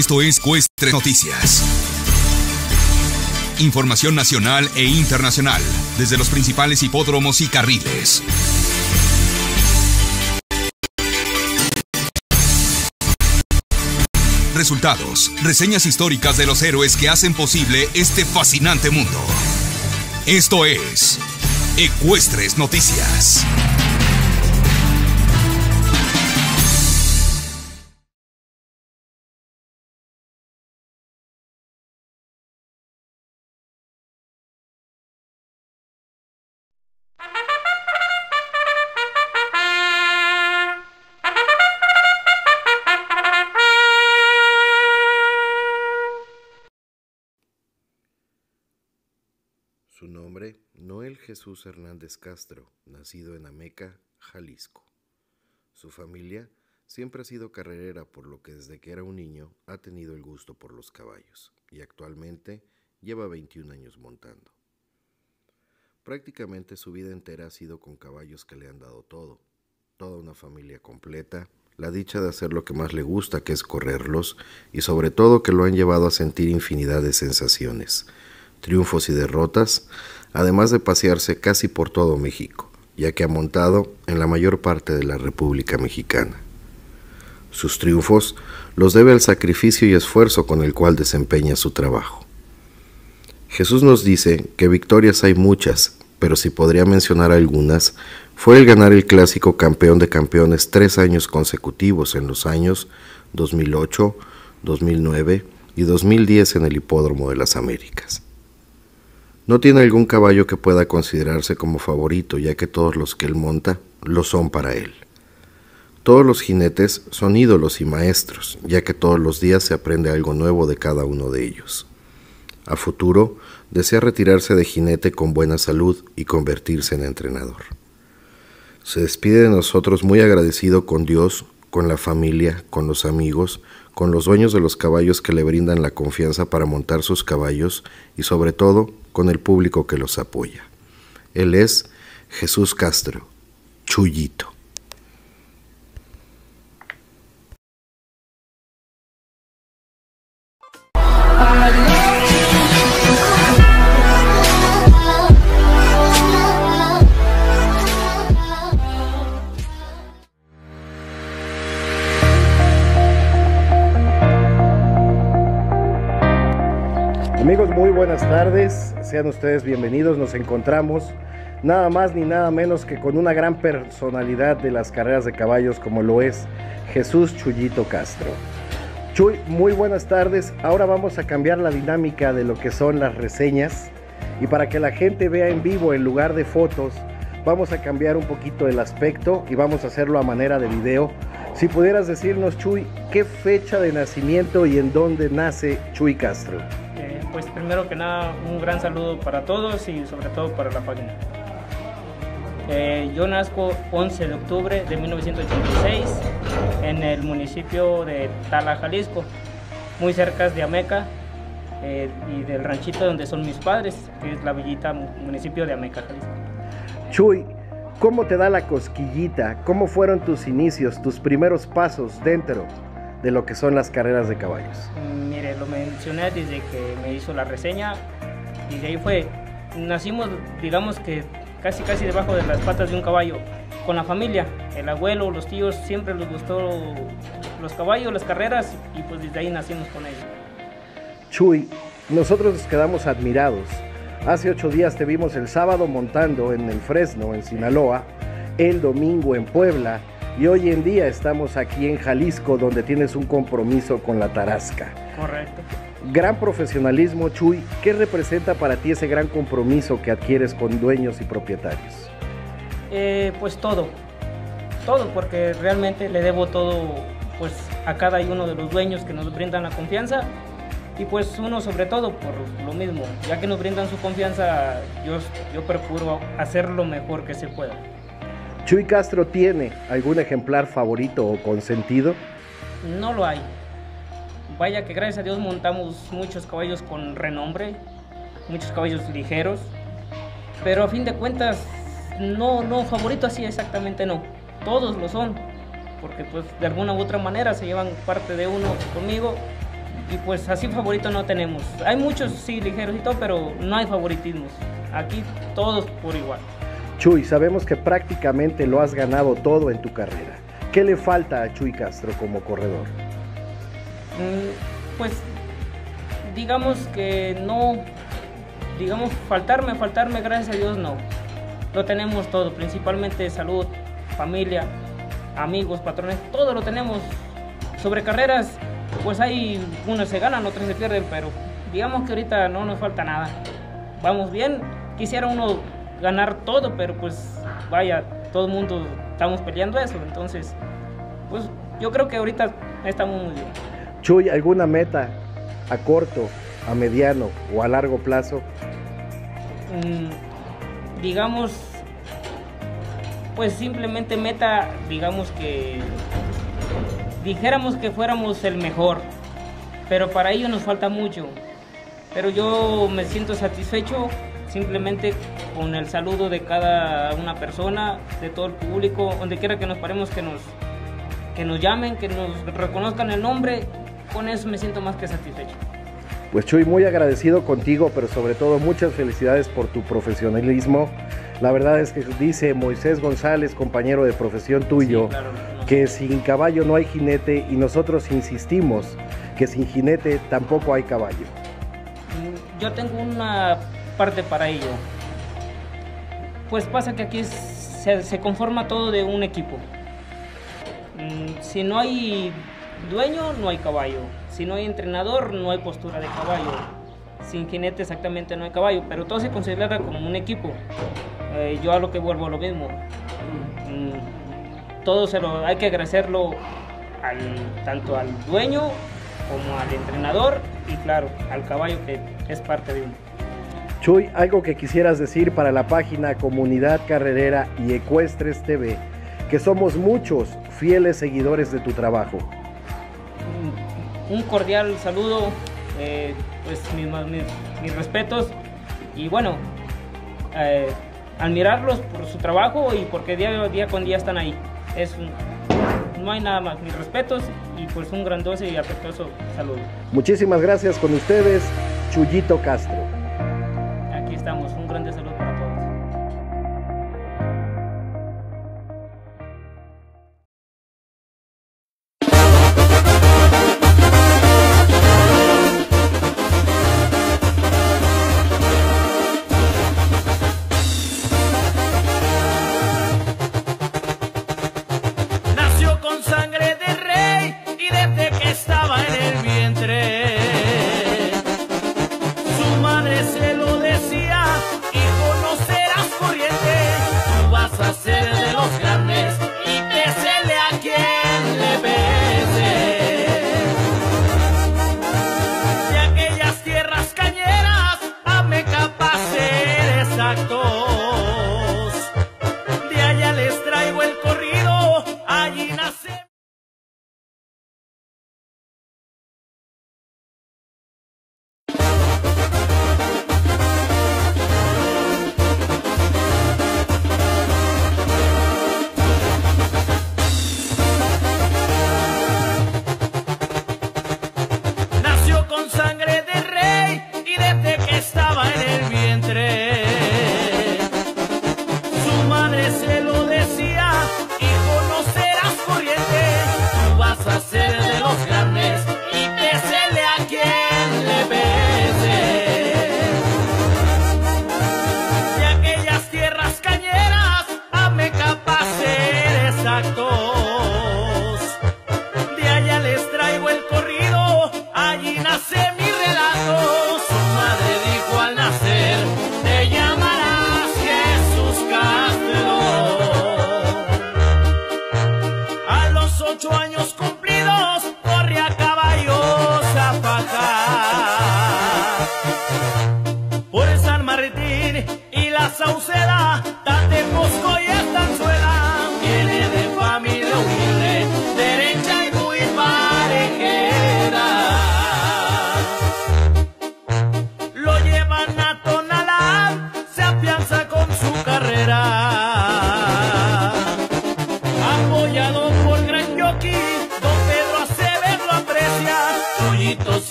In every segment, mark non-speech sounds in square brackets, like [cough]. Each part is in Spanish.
Esto es Cuestre Noticias. Información nacional e internacional desde los principales hipódromos y carriles. Resultados, reseñas históricas de los héroes que hacen posible este fascinante mundo. Esto es Ecuestres Noticias. Nombre, Noel Jesús Hernández Castro, nacido en Ameca, Jalisco. Su familia siempre ha sido carrerera, por lo que desde que era un niño ha tenido el gusto por los caballos y actualmente lleva 21 años montando. Prácticamente su vida entera ha sido con caballos que le han dado todo, toda una familia completa, la dicha de hacer lo que más le gusta, que es correrlos, y sobre todo que lo han llevado a sentir infinidad de sensaciones, triunfos y derrotas, además de pasearse casi por todo México, ya que ha montado en la mayor parte de la República Mexicana. Sus triunfos los debe al sacrificio y esfuerzo con el cual desempeña su trabajo. Jesús nos dice que victorias hay muchas, pero si podría mencionar algunas, fue el ganar el clásico campeón de campeones tres años consecutivos en los años 2008, 2009 y 2010 en el Hipódromo de las Américas. No tiene algún caballo que pueda considerarse como favorito, ya que todos los que él monta lo son para él. Todos los jinetes son ídolos y maestros, ya que todos los días se aprende algo nuevo de cada uno de ellos. A futuro, desea retirarse de jinete con buena salud y convertirse en entrenador. Se despide de nosotros muy agradecido con Dios, con la familia, con los amigos, con los dueños de los caballos que le brindan la confianza para montar sus caballos y sobre todo con el público que los apoya. Él es Jesús Castro, Chuyito. Ustedes bienvenidos. Nos encontramos nada más ni nada menos que con una gran personalidad de las carreras de caballos como lo es Jesús Chuyito Castro. Chuy, muy buenas tardes. Ahora vamos a cambiar la dinámica de lo que son las reseñas y para que la gente vea en vivo en lugar de fotos, vamos a cambiar un poquito el aspecto y vamos a hacerlo a manera de video. Si pudieras decirnos, Chuy, qué fecha de nacimiento y en dónde nace Chuy Castro. Pues primero que nada, un gran saludo para todos y sobre todo para la página. Eh, yo nazco 11 de octubre de 1986 en el municipio de Tala, Jalisco, muy cerca de Ameca eh, y del ranchito donde son mis padres, que es la villita municipio de Ameca, Jalisco. Chuy, ¿cómo te da la cosquillita? ¿Cómo fueron tus inicios, tus primeros pasos dentro de lo que son las carreras de caballos? Mire, lo mencioné desde que me hizo la reseña y de ahí fue, nacimos, digamos que casi casi debajo de las patas de un caballo, con la familia, el abuelo, los tíos, siempre les gustó los caballos, las carreras y pues desde ahí nacimos con ellos. Chuy, nosotros nos quedamos admirados. Hace ocho días te vimos el sábado montando en el Fresno, en Sinaloa, el domingo en Puebla y hoy en día estamos aquí en Jalisco donde tienes un compromiso con la Tarasca. Correcto. Gran profesionalismo, Chuy. ¿Qué representa para ti ese gran compromiso que adquieres con dueños y propietarios? Eh, pues todo, todo, porque realmente le debo todo pues, a cada uno de los dueños que nos brindan la confianza y pues uno sobre todo por lo mismo, ya que nos brindan su confianza, yo, yo procuro hacer lo mejor que se pueda. ¿Chuy Castro tiene algún ejemplar favorito o consentido? No lo hay. Vaya que gracias a Dios montamos muchos caballos con renombre, muchos caballos ligeros, pero a fin de cuentas, no, no, favorito así exactamente no. Todos lo son, porque pues de alguna u otra manera se llevan parte de uno conmigo y pues así favorito no tenemos. Hay muchos, sí, ligeros y todo, pero no hay favoritismos. Aquí todos por igual. Chuy, sabemos que prácticamente lo has ganado todo en tu carrera. ¿Qué le falta a Chuy Castro como corredor? Mm, pues digamos que no, digamos faltarme, faltarme, gracias a Dios no. Lo tenemos todo, principalmente salud, familia, amigos, patrones, todo lo tenemos. Sobre carreras, pues hay unos se ganan, otros se pierden, pero digamos que ahorita no nos falta nada. Vamos bien, quisiera uno ganar todo, pero pues vaya, todo el mundo estamos peleando eso, entonces pues yo creo que ahorita estamos muy bien. Chuy, ¿alguna meta a corto, a mediano o a largo plazo? Mm, digamos, pues simplemente meta, digamos que dijéramos que fuéramos el mejor, pero para ello nos falta mucho. Pero yo me siento satisfecho simplemente con el saludo de cada una persona, de todo el público, donde quiera que nos paremos, que nos, que nos llamen, que nos reconozcan el nombre, con eso me siento más que satisfecho. Pues Chuy, muy agradecido contigo, pero sobre todo muchas felicidades por tu profesionalismo. La verdad es que dice Moisés González, compañero de profesión tuyo, que sin caballo no hay jinete y nosotros insistimos que sin jinete tampoco hay caballo. Yo tengo una parte para ello. Pues pasa que aquí se, conforma todo de un equipo. Mm, si no hay dueño, no hay caballo. Si no hay entrenador, no hay postura de caballo. Sin jinete exactamente no hay caballo, pero todo se considera como un equipo. Eh, yo a lo que vuelvo lo mismo. Mm, todo se lo hay que agradecerlo tanto al dueño como al entrenador y claro, al caballo que es parte de uno. Chuy, algo que quisieras decir para la página Comunidad Carrerera y Ecuestres TV, que somos muchos fieles seguidores de tu trabajo. Un cordial saludo, eh, pues mis, mis, mis, respetos y bueno, eh, admirarlos por su trabajo y porque día, día con día están ahí. Es un, no hay nada más, mis respetos y pues un grandoso y afectuoso saludo. Muchísimas gracias con ustedes, Chuyito Castro.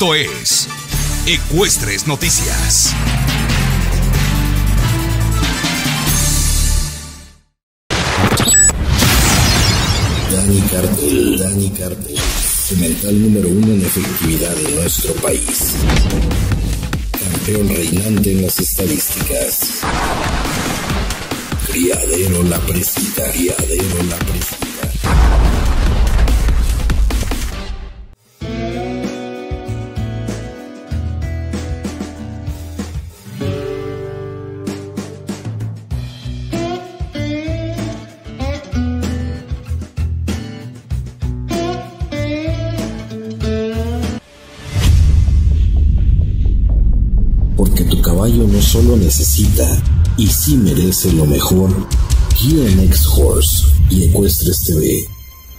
Esto es Ecuestres Noticias. Dani Cartel, Dani Cartel, cemental número uno en efectividad en nuestro país. Campeón reinante en las estadísticas. Criadero La Presita, Criadero La Presita. Solo necesita, y sí merece lo mejor, GNX Horse y Ecuestres TV.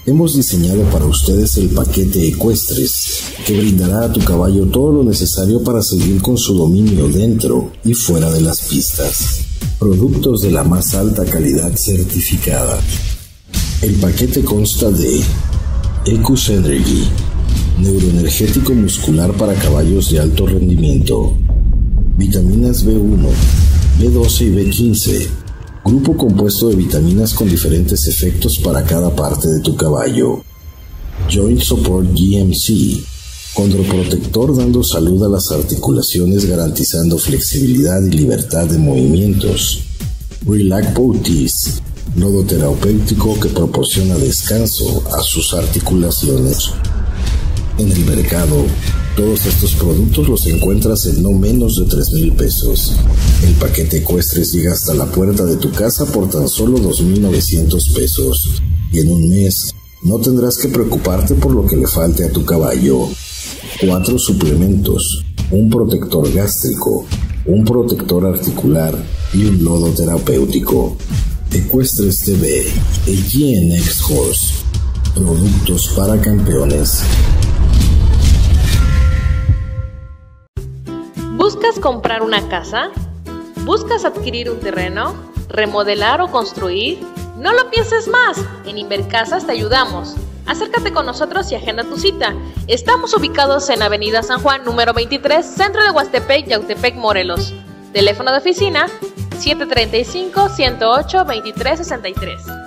Hemos diseñado para ustedes el paquete Ecuestres, que brindará a tu caballo todo lo necesario para seguir con su dominio dentro y fuera de las pistas. Productos de la más alta calidad certificada. El paquete consta de Ecus Energy, neuroenergético muscular para caballos de alto rendimiento, vitaminas B1, B12 y B15, grupo compuesto de vitaminas con diferentes efectos para cada parte de tu caballo, Joint Support GMC, condroprotector dando salud a las articulaciones garantizando flexibilidad y libertad de movimientos, Relax Booties, nodo terapéutico que proporciona descanso a sus articulaciones. En el mercado, todos estos productos los encuentras en no menos de 3 mil pesos. El paquete ecuestres llega hasta la puerta de tu casa por tan solo 2.900 pesos. Y en un mes, no tendrás que preocuparte por lo que le falte a tu caballo. Cuatro suplementos, un protector gástrico, un protector articular y un lodo terapéutico. Ecuestres TV, GNX Horse. Productos para campeones. ¿Buscas comprar una casa? ¿Buscas adquirir un terreno? ¿Remodelar o construir? No lo pienses más. En Invercasas te ayudamos. Acércate con nosotros y agenda tu cita. Estamos ubicados en Avenida San Juan, número 23, centro de Huastepec, Yautepec, Morelos. Teléfono de oficina 735-108-2363.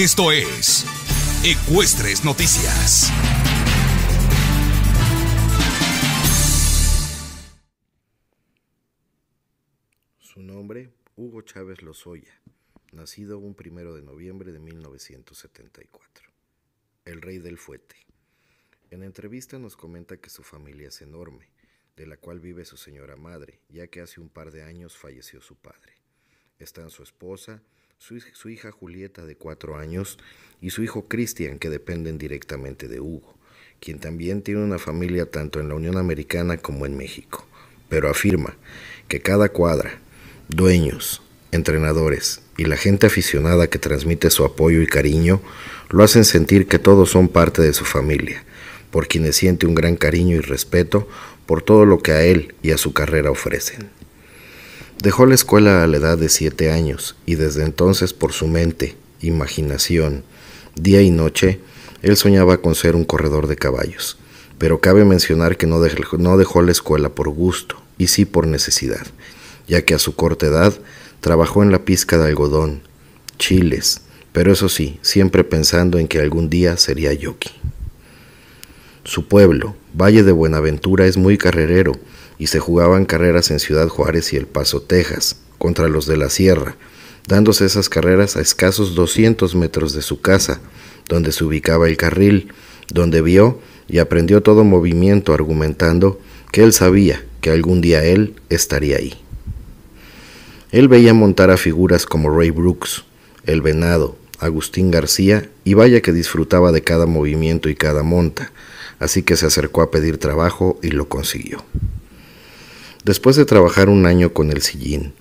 Esto es Ecuestres Noticias. Su nombre, Hugo Chávez Lozoya, nacido un primero de noviembre de 1974. El rey del fuete. En entrevista nos comenta que su familia es enorme, de la cual vive su señora madre, ya que hace un par de años falleció su padre. Están su esposa, su, hija Julieta de cuatro años y su hijo Cristian que dependen directamente de Hugo, quien también tiene una familia tanto en la Unión Americana como en México, pero afirma que cada cuadra, dueños, entrenadores y la gente aficionada que transmite su apoyo y cariño lo hacen sentir que todos son parte de su familia, por quienes siente un gran cariño y respeto por todo lo que a él y a su carrera ofrecen. Dejó la escuela a la edad de siete años y desde entonces por su mente, imaginación, día y noche, él soñaba con ser un corredor de caballos. Pero cabe mencionar que no dejó, la escuela por gusto y sí por necesidad, ya que a su corta edad trabajó en la pizca de algodón, chiles, pero eso sí, siempre pensando en que algún día sería yoki. Su pueblo, Valle de Buenaventura, es muy carrerero y se jugaban carreras en Ciudad Juárez y El Paso, Texas, contra los de la Sierra, dándose esas carreras a escasos 200 metros de su casa, donde se ubicaba el carril, donde vio y aprendió todo movimiento argumentando que él sabía que algún día él estaría ahí. Él veía montar a figuras como Ray Brooks, El Venado, Agustín García, y vaya que disfrutaba de cada movimiento y cada monta, así que se acercó a pedir trabajo y lo consiguió. Después de trabajar un año con el sillín,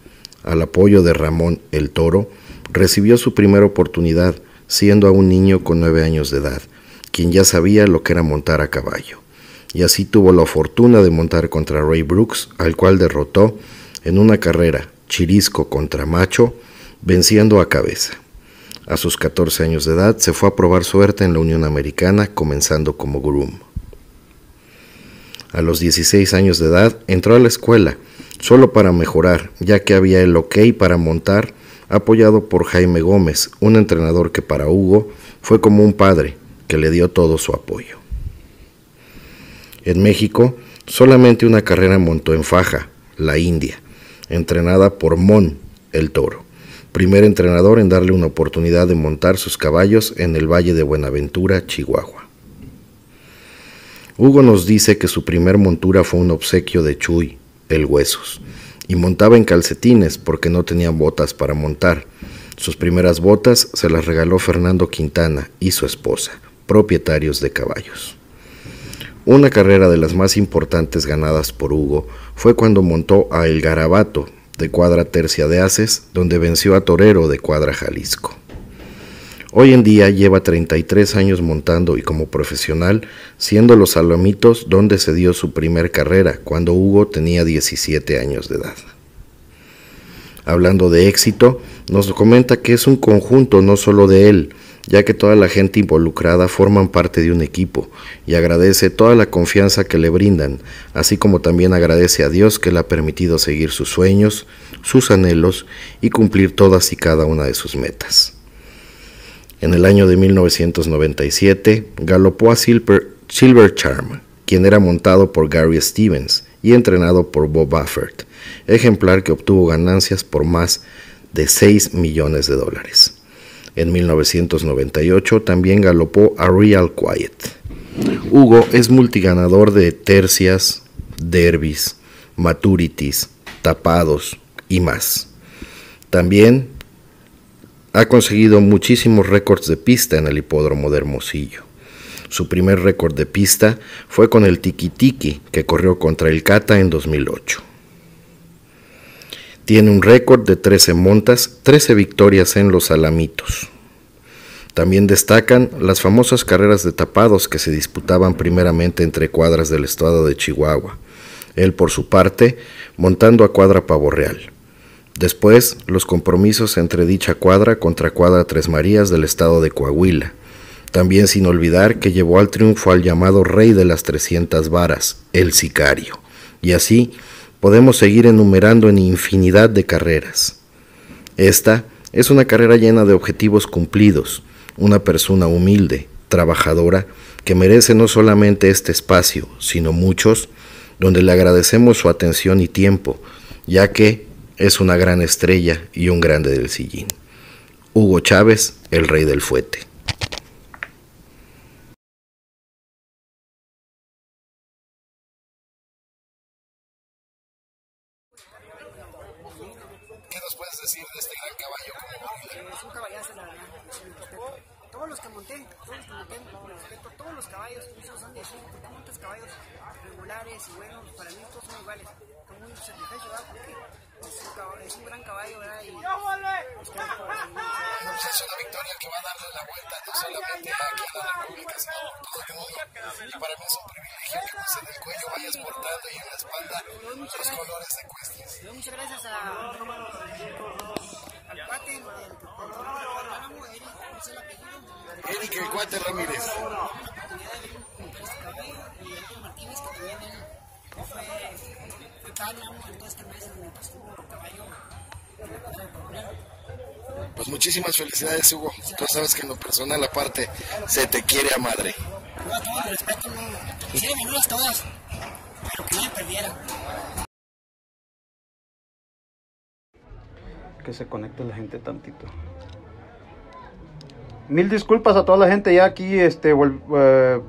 al apoyo de Ramón el Toro, recibió su primera oportunidad siendo aún niño con nueve años de edad, quien ya sabía lo que era montar a caballo. Y así tuvo la fortuna de montar contra Ray Brooks, al cual derrotó en una carrera chirisco contra macho, venciendo a cabeza. A sus 14 años de edad se fue a probar suerte en la Unión Americana, comenzando como groom. A los 16 años de edad entró a la escuela, solo para mejorar, ya que había el ok para montar, apoyado por Jaime Gómez, un entrenador que para Hugo fue como un padre, que le dio todo su apoyo. En México, solamente una carrera montó en faja, la India, entrenada por Mon, el toro, primer entrenador en darle una oportunidad de montar sus caballos en el Valle de Buenaventura, Chihuahua. Hugo nos dice que su primer montura fue un obsequio de Chuy, el Huesos, y montaba en calcetines porque no tenía botas para montar. Sus primeras botas se las regaló Fernando Quintana y su esposa, propietarios de caballos. Una carrera de las más importantes ganadas por Hugo fue cuando montó a El Garabato, de cuadra tercia de Haces, donde venció a Torero de cuadra Jalisco. Hoy en día lleva 33 años montando y como profesional, siendo los Alamitos donde se dio su primer carrera, cuando Hugo tenía 17 años de edad. Hablando de éxito, nos comenta que es un conjunto no solo de él, ya que toda la gente involucrada forman parte de un equipo, y agradece toda la confianza que le brindan, así como también agradece a Dios que le ha permitido seguir sus sueños, sus anhelos y cumplir todas y cada una de sus metas. En el año de 1997 galopó a Silver, Charm, quien era montado por Gary Stevens y entrenado por Bob Buffett, ejemplar que obtuvo ganancias por más de 6 millones de dólares. En 1998 también galopó a Real Quiet. Hugo es multiganador de tercias, derbis, maturities, tapados y más. También ha conseguido muchísimos récords de pista en el hipódromo de Hermosillo. Su primer récord de pista fue con el Tiki Tiki, que corrió contra el Cata en 2008. Tiene un récord de 13 montas, 13 victorias en los Alamitos. También destacan las famosas carreras de tapados que se disputaban primeramente entre cuadras del estado de Chihuahua. Él, por su parte, montando a cuadra Pavo Real. Después, los compromisos entre dicha cuadra contra cuadra Tres Marías del estado de Coahuila. También sin olvidar que llevó al triunfo al llamado Rey de las 300 varas, el Sicario. Y así podemos seguir enumerando en infinidad de carreras. Esta es una carrera llena de objetivos cumplidos, una persona humilde, trabajadora, que merece no solamente este espacio, sino muchos, donde le agradecemos su atención y tiempo, ya que es una gran estrella y un grande del sillín. Hugo Chávez, el rey del fuete. ¿Qué nos puedes decir de este gran caballo como Es un caballazo, la verdad. sin respeto. Todos los que monté, todos los que monté, con respeto, todos los caballos, muchos son de decir, ¿por qué montas caballos regulares y buenos? Para mí todos son iguales. Estoy muy satisfecho, ¿verdad? Porque es un, caballo, es un gran caballo, ¿verdad? Y ustedes por Pues es una victoria que va a darle la vuelta no solamente aquí a la República, sino a todo el mundo. Y para mí es un privilegio que pues en el cuello vayas portando y en la espalda los colores de doy muchas gracias a, al cuate Álamo, Eric, no sé el apellido, Eric el Cuate Ramírez. la oportunidad de ver un caballo y Héctor Martínez, que también él fue, fue padre ¿no? en todo este mes mientras estuvo el caballo en la Plaza de Popular. Pues muchísimas felicidades, Hugo. Tú sabes que en lo personal, aparte, se te quiere a madre. Respeto, no, quisiera ganarlas todas, que se conecte la gente tantito. Mil disculpas a toda la gente ya aquí, este, eh,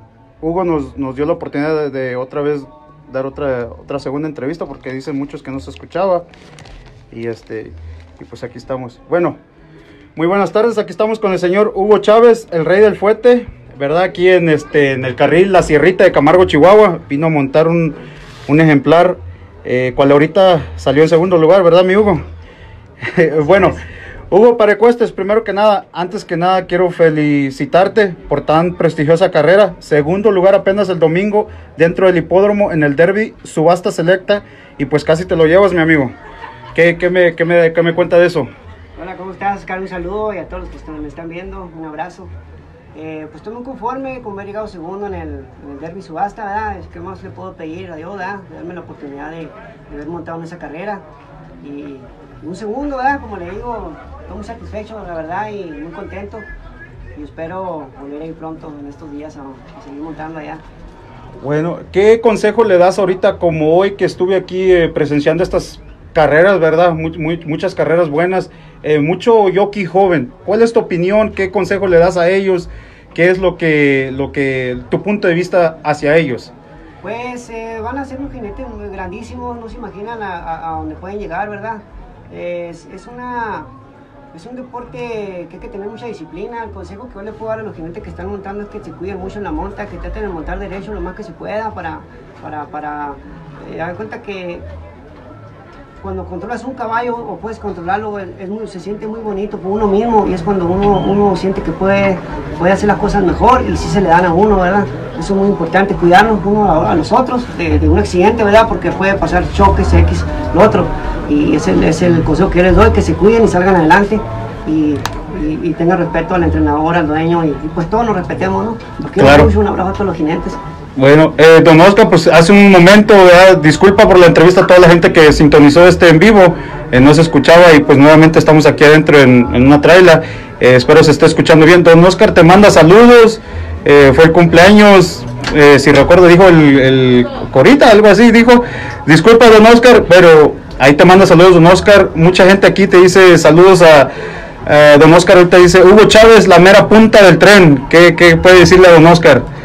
Hugo nos, nos dio la oportunidad de, de otra vez dar otra, otra segunda entrevista porque dicen muchos que no se escuchaba y este, y pues aquí estamos. Bueno, muy buenas tardes, aquí estamos con el señor Hugo Chávez, el rey del fuete, ¿verdad? Aquí en, este, en el carril La Sierrita de Camargo, Chihuahua, vino a montar un, un ejemplar, eh, cual ahorita salió en segundo lugar, ¿verdad, mi Hugo? [laughs] bueno, Hugo Parecuestes, primero que nada, antes que nada quiero felicitarte por tan prestigiosa carrera. Segundo lugar apenas el domingo dentro del hipódromo en el derby, subasta selecta y pues casi te lo llevas, mi amigo. ¿Qué, qué me, qué me, qué me cuenta de eso? Hola, ¿cómo estás? Oscar, un saludo y a todos los que me están viendo, un abrazo. Eh, pues estoy muy conforme con haber llegado segundo en el, en el Derby Subasta, ¿verdad? Es que más le puedo pedir a Dios, ¿verdad? De darme la oportunidad de, de haber montado en esa carrera. Y, un segundo, ¿verdad? Como le digo, estoy muy satisfecho, la verdad, y muy contento. Y espero volver a ir pronto en estos días a, a seguir montando allá. Bueno, ¿qué consejo le das ahorita como hoy que estuve aquí eh, presenciando estas carreras, verdad? Mu- mu- muchas carreras buenas, eh, mucho jockey joven. ¿Cuál es tu opinión? ¿Qué consejo le das a ellos? ¿Qué es lo que, lo que, tu punto de vista hacia ellos? Pues eh, van a ser unos jinetes muy grandísimos, no se imaginan a, a- dónde pueden llegar, ¿verdad? Es, es una, es un deporte que hay que tener mucha disciplina. El consejo que yo le puedo dar a los jinetes que están montando es que se cuiden mucho en la monta, que traten de montar derecho lo más que se pueda para, para, para eh, dar cuenta que cuando controlas un caballo o puedes controlarlo, es muy, se siente muy bonito por uno mismo y es cuando uno, uno siente que puede, puede hacer las cosas mejor y si se le dan a uno, ¿verdad? Eso es muy importante, cuidarnos uno a, a los otros de, de un accidente, ¿verdad? Porque puede pasar choques, X, lo otro. Y es el, es el consejo que yo les doy, que se cuiden y salgan adelante y, y, y tengan respeto al entrenador, al dueño y, y pues todos nos respetemos, ¿no? Los quiero Claro. mucho, un abrazo a todos los jinetes. Bueno, eh, don Oscar, pues hace un momento, disculpa por la entrevista a toda la gente que sintonizó este en vivo, eh, no se escuchaba y pues nuevamente estamos aquí adentro en, una traila, Eh, espero se esté escuchando bien. Don Oscar te manda saludos, eh, fue el cumpleaños, si recuerdo dijo el, Corita, algo así, dijo, disculpa don Oscar, pero ahí te manda saludos don Oscar, mucha gente aquí te dice saludos a... a don Oscar ahorita dice, Hugo Chávez, la mera punta del tren, ¿qué, qué puede decirle a don Oscar?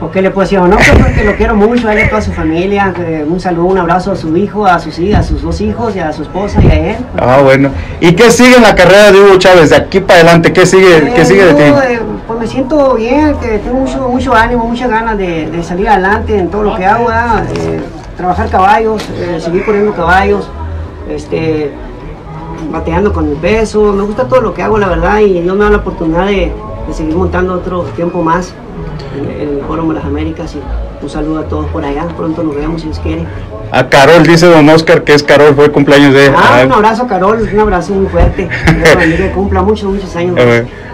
¿Por qué le puedo decir? No, pues porque lo quiero mucho, a él y a toda su familia. que un saludo, un abrazo a su hijo, a sus a sus dos hijos, y a su esposa y a él. Ah, bueno. ¿Y qué sigue en la carrera de Hugo Chávez? De aquí para adelante, ¿qué sigue, qué Eh, sigue de ti? eh, pues me siento bien, que tengo mucho, mucho ánimo, muchas ganas de, de salir adelante en todo lo que hago. Eh, trabajar caballos, eh, seguir corriendo caballos, este, bateando con el peso. Me gusta todo lo que hago, la verdad, y Dios me da la oportunidad de, de seguir montando otro tiempo más en, en el Foro de las Américas. Y un saludo a todos por allá. Pronto nos vemos si Dios quiere. A Carol, dice don Oscar que es Carol, fue el cumpleaños de... Ah, Ah, un abrazo, Carol, un abrazo muy fuerte. [laughs] Que cumpla muchos, muchos años.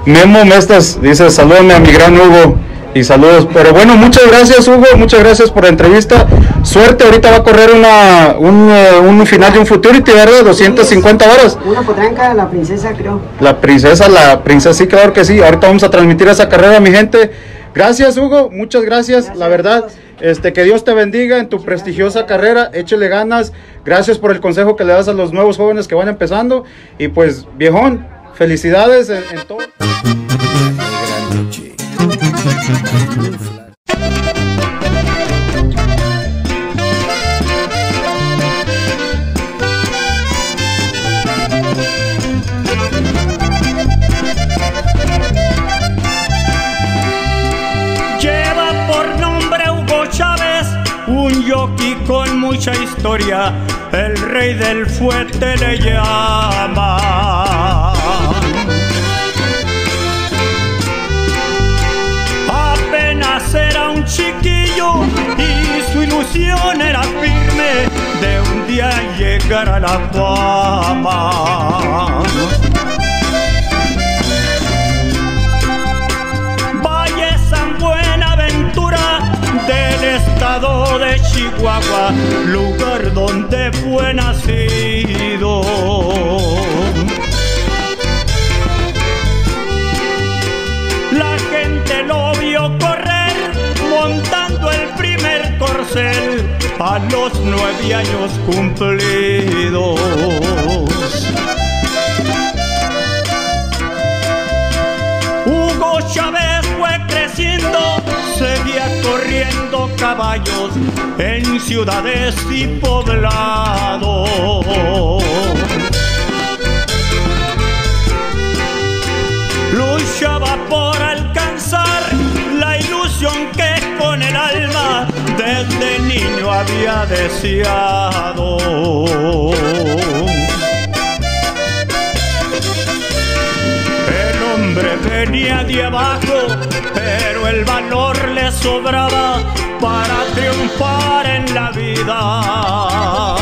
Memo Mestas dice, salúdame a mi gran Hugo. Y saludos. Pero bueno, muchas gracias Hugo, muchas gracias por la entrevista. Suerte, ahorita va a correr una, un, eh, un final de un Futurity, ¿verdad? 250 horas. Una potranca, la princesa, creo. La princesa, la princesa, sí, claro que sí. Ahorita vamos a transmitir esa carrera, mi gente. Gracias, Hugo. Muchas gracias. la verdad, este, que Dios te bendiga en tu prestigiosa carrera. Échele ganas. Gracias por el consejo que le das a los nuevos jóvenes que van empezando. Y pues, viejón, felicidades en, en todo. Lleva por nombre Hugo Chávez, un yoki con mucha historia, el rey del fuerte le llama. Chiquillo y su ilusión era firme de un día llegar a la fama. Valle San Buenaventura del estado de Chihuahua, lugar donde fue nacido. A los nueve años cumplidos. Hugo Chávez fue creciendo, seguía corriendo caballos en ciudades y poblados. Luchaba por desde niño había deseado. El hombre venía de abajo, pero el valor le sobraba para triunfar en la vida.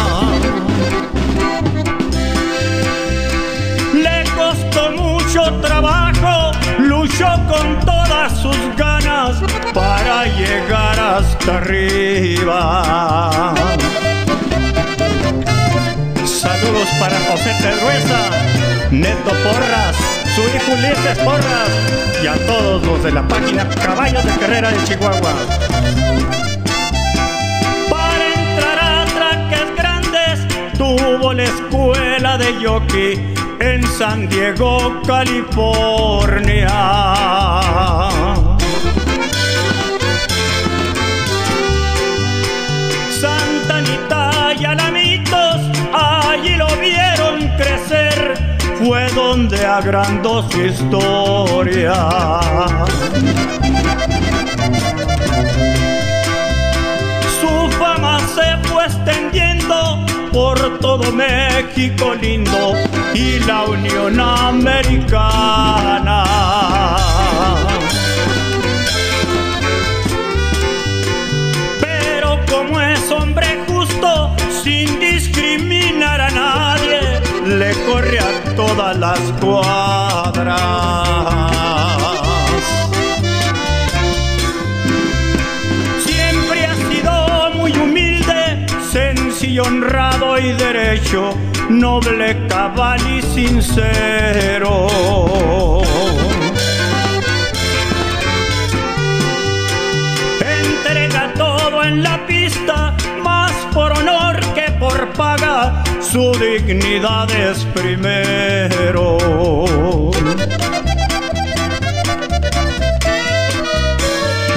Para llegar hasta arriba. Saludos para José Pedruesa, Neto Porras, su hijo Ulises Porras y a todos los de la página Caballos de Carrera de Chihuahua. Para entrar a traques grandes tuvo la escuela de jockey en San Diego, California. Agrandó su historia. Su fama se fue extendiendo por todo México lindo y la Unión Americana. Pero como es hombre justo, sin todas las cuadras. Siempre ha sido muy humilde, sencillo, honrado y derecho, noble, cabal y sincero. Entrega todo en la pista, paga, su dignidad es primero.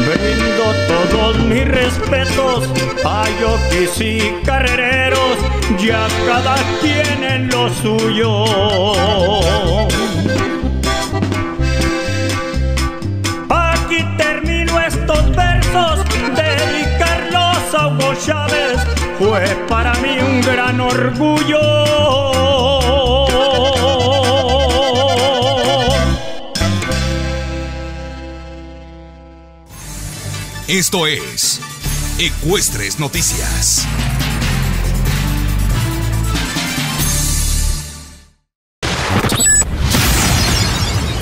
Brindo todos mis respetos a yokis y carrereros, ya cada quien en lo suyo. Aquí termino estos versos, dedicarlos a Hugo Chávez, fue para mí un gran orgullo. Esto es Ecuestres Noticias.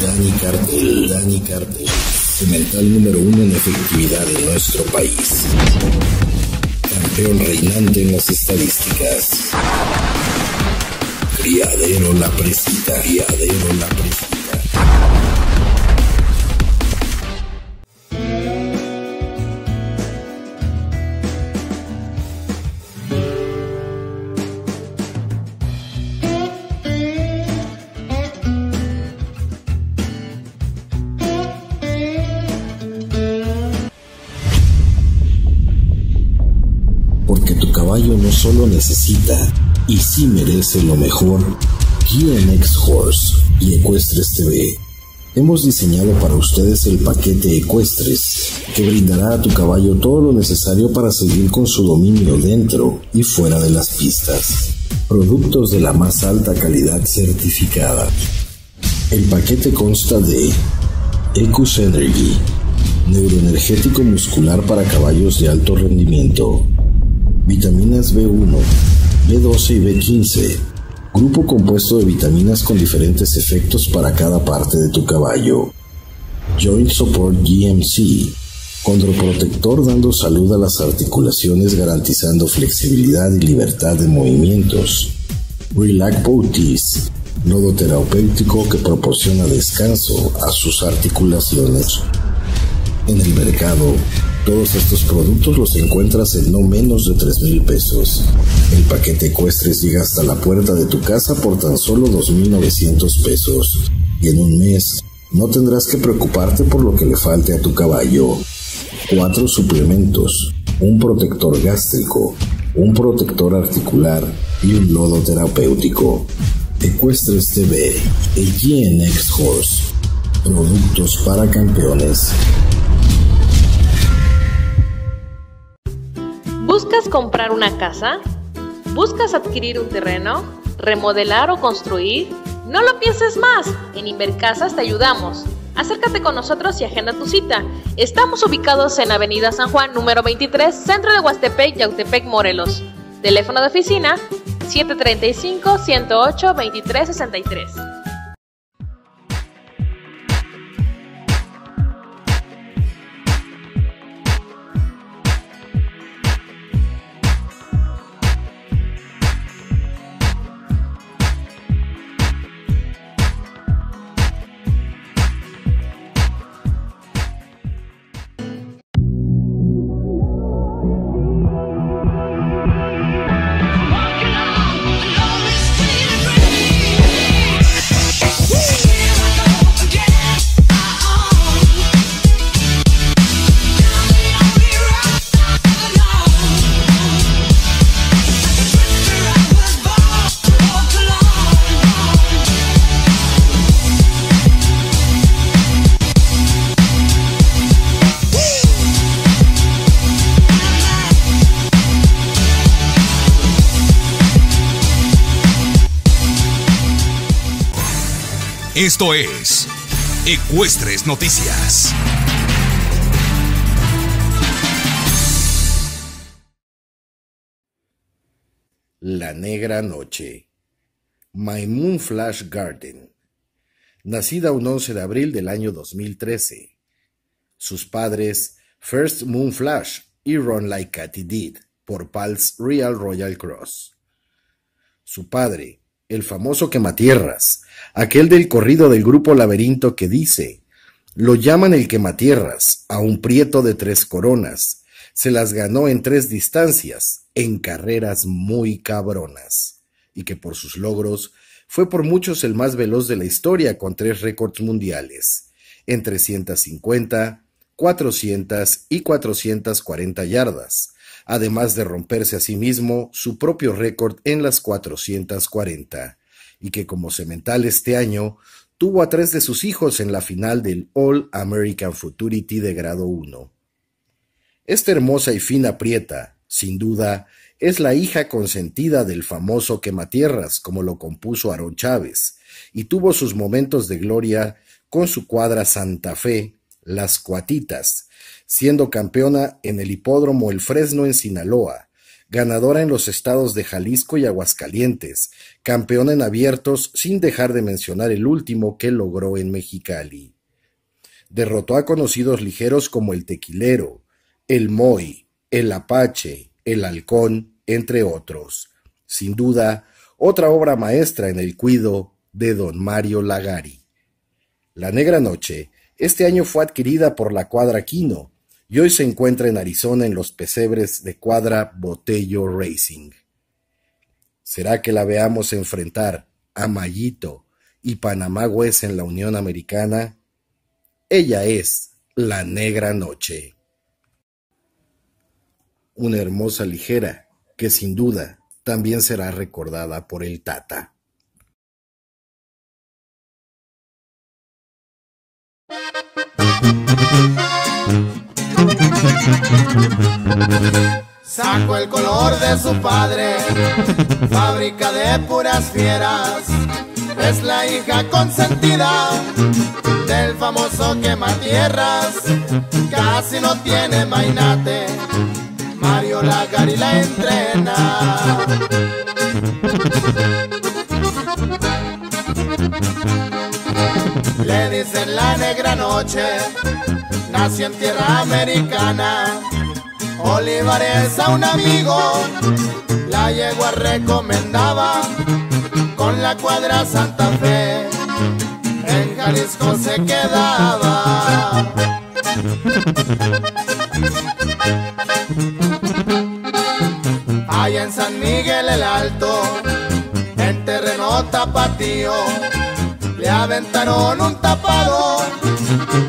Dani Cartel, Dani Cartel. cemental número uno en efectividad en nuestro país. Campeón reinante en las estadísticas. Criadero La Presita, Criadero La Presita. Solo necesita, y sí merece lo mejor, GNX Horse y Ecuestres TV. Hemos diseñado para ustedes el paquete Ecuestres, que brindará a tu caballo todo lo necesario para seguir con su dominio dentro y fuera de las pistas. Productos de la más alta calidad certificada. El paquete consta de Ecus Energy, neuroenergético muscular para caballos de alto rendimiento, vitaminas B1, B12 y B15, grupo compuesto de vitaminas con diferentes efectos para cada parte de tu caballo, Joint Support GMC, condroprotector dando salud a las articulaciones garantizando flexibilidad y libertad de movimientos, Relax Potis, nodo terapéutico que proporciona descanso a sus articulaciones. En el mercado, todos estos productos los encuentras en no menos de 3 mil pesos. El paquete ecuestres llega hasta la puerta de tu casa por tan solo 2.900 pesos. Y en un mes no tendrás que preocuparte por lo que le falte a tu caballo. Cuatro suplementos, un protector gástrico, un protector articular y un lodo terapéutico. Ecuestres TV, el GNX Horse. Productos para campeones. ¿Buscas comprar una casa? ¿Buscas adquirir un terreno? ¿Remodelar o construir? No lo pienses más. En Invercasas te ayudamos. Acércate con nosotros y agenda tu cita. Estamos ubicados en Avenida San Juan, número 23, centro de Huastepec, Yautepec, Morelos. Teléfono de oficina 735-108-2363. Esto es Ecuestres Noticias. La Negra Noche. My Moon Flash Garden. Nacida un 11 de abril del año 2013. Sus padres, First Moon Flash y Run Like Cathy Did, por Pals Real Royal Cross. Su padre, el famoso quematierras, aquel del corrido del grupo Laberinto que dice, lo llaman el quematierras, a un prieto de tres coronas, se las ganó en tres distancias, en carreras muy cabronas, y que por sus logros fue por muchos el más veloz de la historia con tres récords mundiales, en 350, 400 y 440 yardas, además de romperse a sí mismo su propio récord en las 440, y que como semental este año tuvo a tres de sus hijos en la final del All American Futurity de grado 1. Esta hermosa y fina prieta, sin duda, es la hija consentida del famoso quematierras, como lo compuso Aaron Chávez, y tuvo sus momentos de gloria con su cuadra Santa Fe, Las Cuatitas, siendo campeona en el hipódromo El Fresno en Sinaloa, ganadora en los estados de Jalisco y Aguascalientes, campeona en abiertos sin dejar de mencionar el último que logró en Mexicali. Derrotó a conocidos ligeros como el Tequilero, el Moy, el Apache, el Halcón, entre otros. Sin duda, otra obra maestra en el cuido de don Mario Lagari. La Negra Noche este año fue adquirida por la Cuadra Quino y hoy se encuentra en Arizona en los pesebres de Cuadra Botello Racing. ¿Será que la veamos enfrentar a Mayito y Panamá West en la Unión Americana? Ella es la Negra Noche. Una hermosa ligera que sin duda también será recordada por el Tata. Saco el color de su padre, fábrica de puras fieras. Es la hija consentida del famoso quema tierras. Casi no tiene mainate, Mario Lagari la entrena. Le dicen la negra noche, nació en tierra americana. Olivares a un amigo, la yegua recomendaba con la cuadra Santa Fe, en Jalisco se quedaba. Allá en San Miguel el Alto, en terreno tapatío, le aventaron un tapado,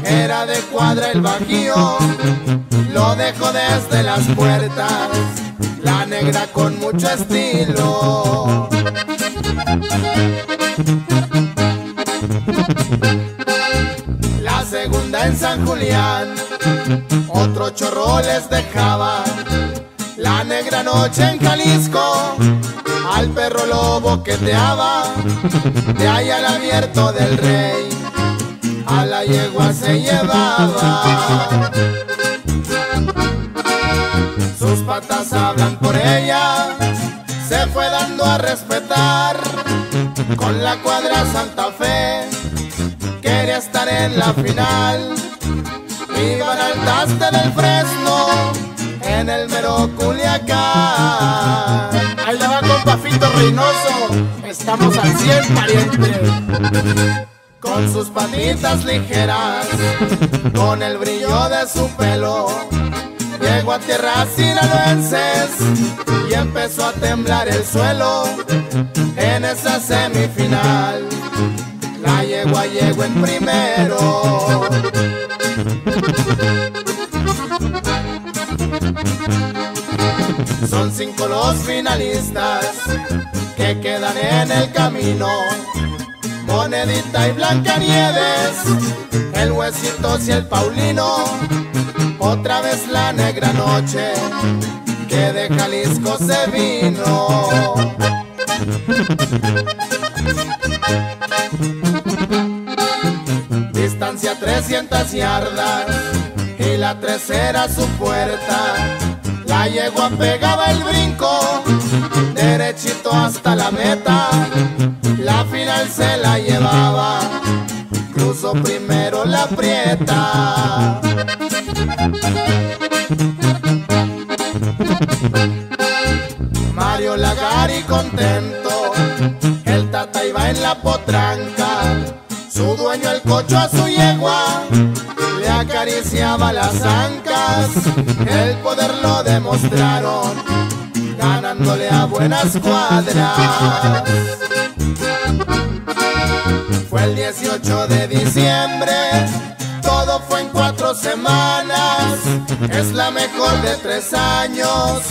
era de cuadra el bajío, lo dejó desde las puertas, la negra con mucho estilo. La segunda en San Julián, otro chorro les dejaba, la negra noche en Jalisco, al perro lo boqueteaba, de ahí al abierto del rey, a la yegua se llevaba. Sus patas hablan por ella, se fue dando a respetar, con la cuadra Santa Fe, quería estar en la final, iban al taste del Fresno, en el mero Culiacán. Ahí le va con Pafito Reynoso, estamos al 100 pariente. Con sus patitas ligeras, con el brillo de su pelo, llegó a tierras sinaloenses y empezó a temblar el suelo en esa semifinal. La yegua llegó en primero. Son cinco los finalistas que quedan en el camino. Monedita y Blancanieves, el Huesitos y el Paulino. Otra vez la negra noche que de Jalisco se vino. Distancia 300 yardas y la tercera su puerta. La yegua pegaba el brinco, derechito hasta la meta. La final se la llevaba, cruzó primero la prieta. Mario Lagari contento, el tata iba en la potranca, su dueño el cocho a su yegua, le acariciaba las ancas, el poder lo demostraron, ganándole a buenas cuadras. Fue el 18 de diciembre, todo fue en cuatro semanas, es la mejor de tres años,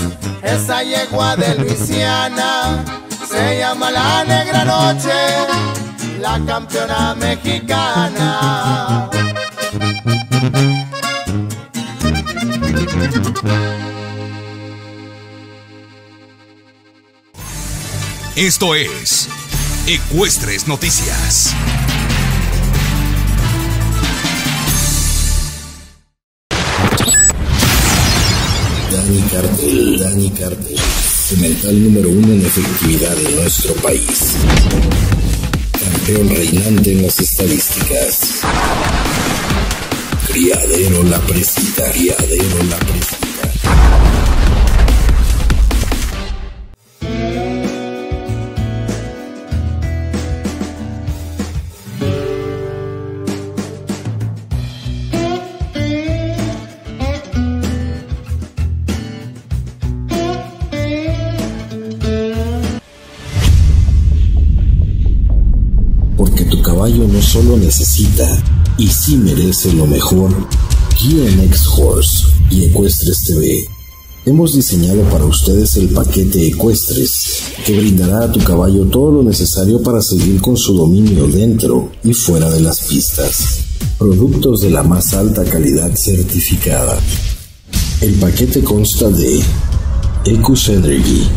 esa yegua de Luisiana, se llama la negra noche, la campeona mexicana. Esto es Ecuestres Noticias. Dani Cartel, Dani Cartel, cemental número uno en efectividad en nuestro país. Campeón reinante en las estadísticas. Criadero La Presita. Criadero La Presita. Porque tu caballo no solo necesita, y sí merece lo mejor, GNX Horse y Ecuestres TV. Hemos diseñado para ustedes el paquete Ecuestres, que brindará a tu caballo todo lo necesario para seguir con su dominio dentro y fuera de las pistas. Productos de la más alta calidad certificada. El paquete consta de Ecus Energy,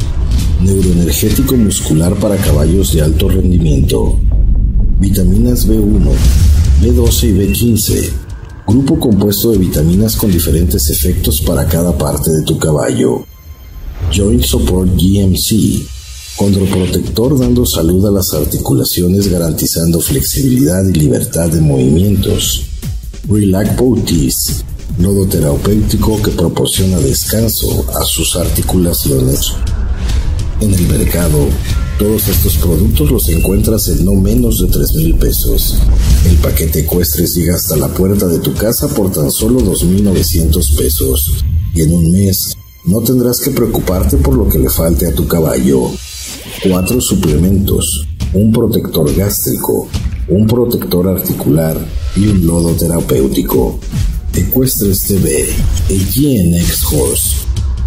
neuroenergético muscular para caballos de alto rendimiento, vitaminas B1, B12 y B15, grupo compuesto de vitaminas con diferentes efectos para cada parte de tu caballo, Joint Support GMC, condroprotector dando salud a las articulaciones garantizando flexibilidad y libertad de movimientos, Relax Booties, nodo terapéutico que proporciona descanso a sus articulaciones. En el mercado, todos estos productos los encuentras en no menos de 3 mil pesos. El paquete ecuestres llega hasta la puerta de tu casa por tan solo 2.900 pesos. Y en un mes no tendrás que preocuparte por lo que le falte a tu caballo. Cuatro suplementos, un protector gástrico, un protector articular y un lodo terapéutico. Ecuestres TV, el GNX Horse.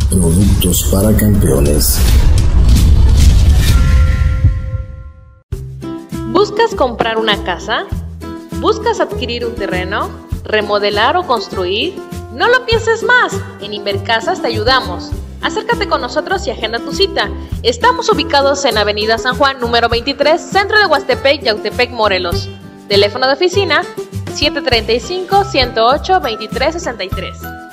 Productos para campeones. ¿Buscas comprar una casa? ¿Buscas adquirir un terreno? ¿Remodelar o construir? No lo pienses más. En Invercasas te ayudamos. Acércate con nosotros y agenda tu cita. Estamos ubicados en Avenida San Juan, número 23, centro de Huastepec, Yautepec, Morelos. Teléfono de oficina 735-108-2363.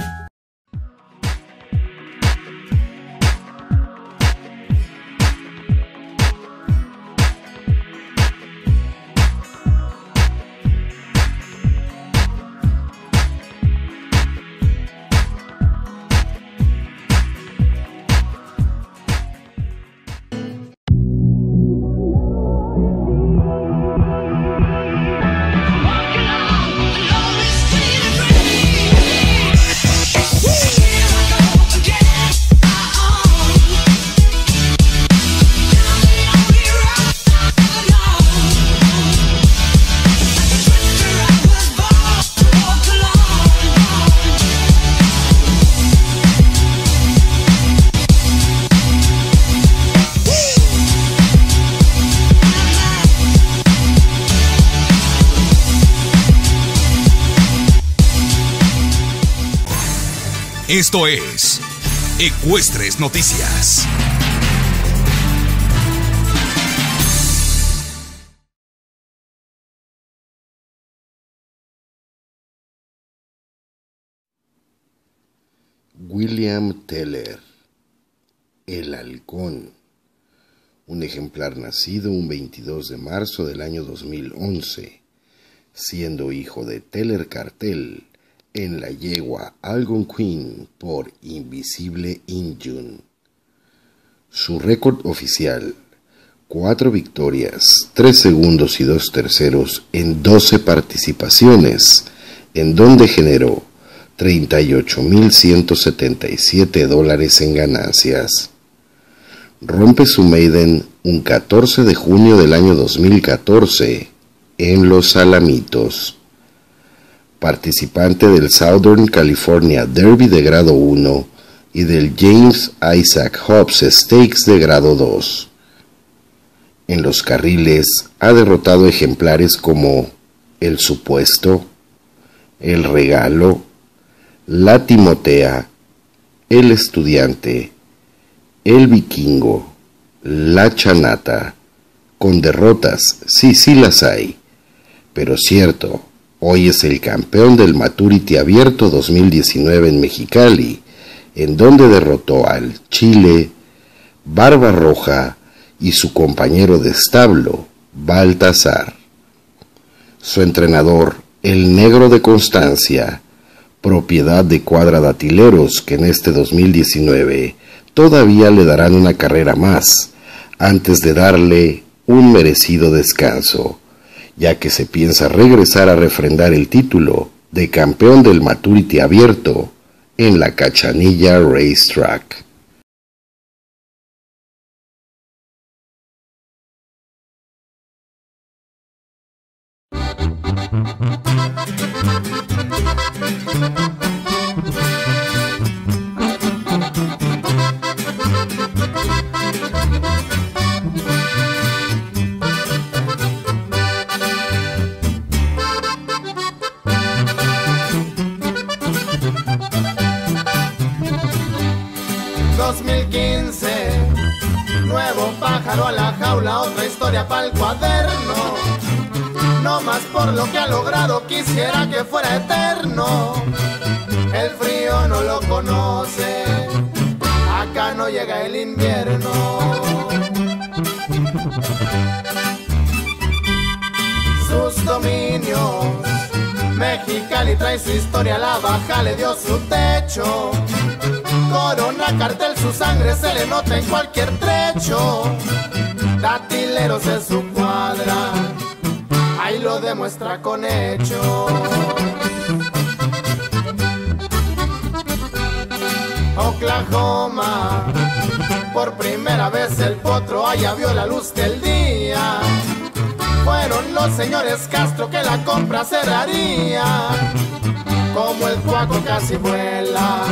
Esto es Ecuestres Noticias. William Teller, el halcón, un ejemplar nacido un 22 de marzo del año 2011, siendo hijo de Teller Cartel en la yegua Algonquin por Invisible Injun. Su récord oficial, cuatro victorias, tres segundos y dos terceros en 12 participaciones, en donde generó 38.177 dólares en ganancias. Rompe su maiden un 14 de junio del año 2014 en Los Alamitos. Participante del Southern California Derby de grado 1 y del James Isaac Hobbs Stakes de grado 2. En los carriles ha derrotado ejemplares como El Supuesto, El Regalo, La Timotea, El Estudiante, El Vikingo, La Chanata, con derrotas, sí, sí las hay, pero cierto, hoy es el campeón del Maturity Abierto 2019 en Mexicali, en donde derrotó al Chile, Barba Roja y su compañero de establo, Baltasar. Su entrenador, El Negro de Constancia, propiedad de Cuadra Datileros que en este 2019 todavía le darán una carrera más antes de darle un merecido descanso, ya que se piensa regresar a refrendar el título de campeón del Maturity abierto en la Cachanilla Racetrack. La jaula, otra historia para el cuaderno. No más por lo que ha logrado, quisiera que fuera eterno. El frío no lo conoce, acá no llega el invierno. Sus dominios, Mexicali trae su historia, la baja le dio su techo. Corona cartel, su sangre se le nota en cualquier trecho. Datileros en su cuadra, ahí lo demuestra con hechos. Oklahoma, por primera vez el potro allá vio la luz del día. Fueron los señores Castro que la compra cerraría. Como el cuaco casi vuela,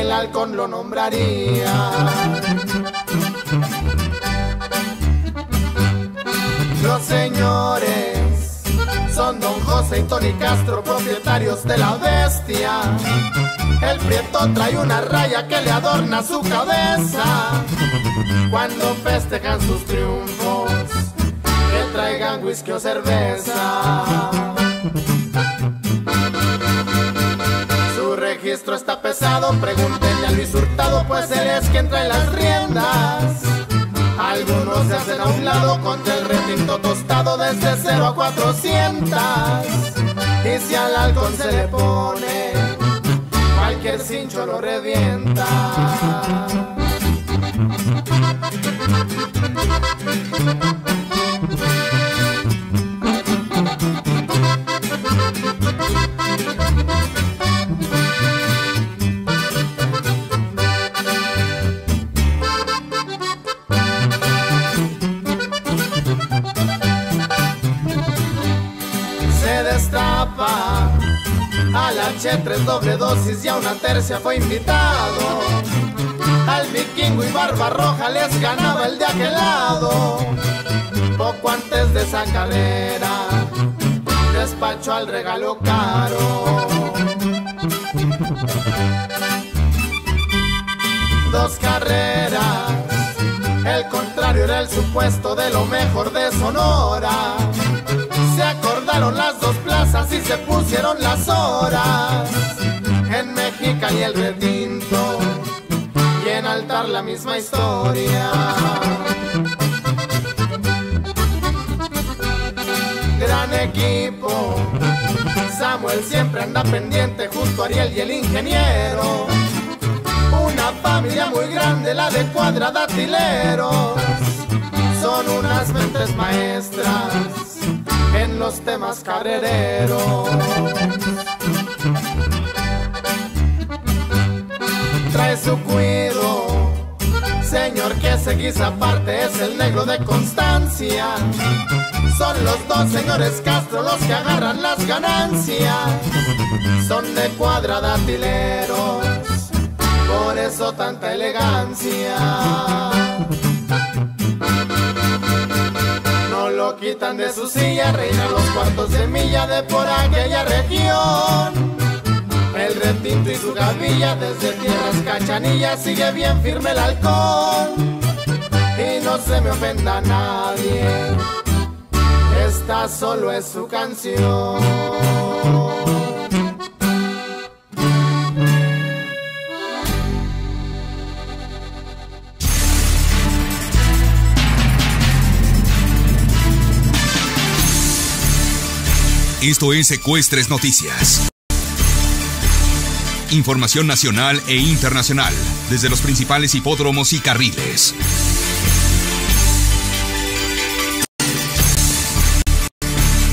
el halcón lo nombraría. Los señores son Don José y Tony Castro, propietarios de la bestia. El prieto trae una raya que le adorna su cabeza. Cuando festejan sus triunfos, que traigan whisky o cerveza. Su registro está pesado, pregúntenle a Luis Hurtado, pues él es quien trae las riendas. Algunos se hacen a un lado contra el retinto tostado desde 0 a 400. Y si al halcón se le pone, cualquier cincho lo revienta. H3 doble dosis y a una tercia fue invitado. Al vikingo y barba roja les ganaba el de aquel lado. Poco antes de esa carrera, despachó al regalo caro. Dos carreras, el contrario era el supuesto de lo mejor de Sonora. Acordaron las dos plazas y se pusieron las horas. En México y el retinto, y en altar la misma historia. Gran equipo, Samuel siempre anda pendiente junto a Ariel y el ingeniero. Una familia muy grande, la de cuadradatileros. Son unas mentes maestras los temas carrereros. Trae su cuido, señor que se guisa aparte es el negro de Constancia. Son los dos señores Castro los que agarran las ganancias. Son de cuadradatileros, por eso tanta elegancia. Lo quitan de su silla, reina los cuartos de milla de por aquella región. El retinto y su gavilla desde tierras cachanillas sigue bien firme el halcón. Y no se me ofenda nadie, esta solo es su canción. Esto es Ecuestres Noticias. Información nacional e internacional desde los principales hipódromos y carriles.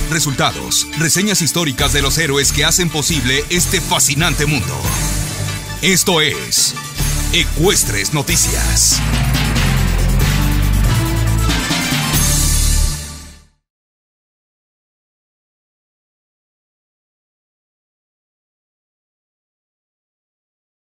Resultados, reseñas históricas de los héroes que hacen posible este fascinante mundo. Esto es Ecuestres Noticias.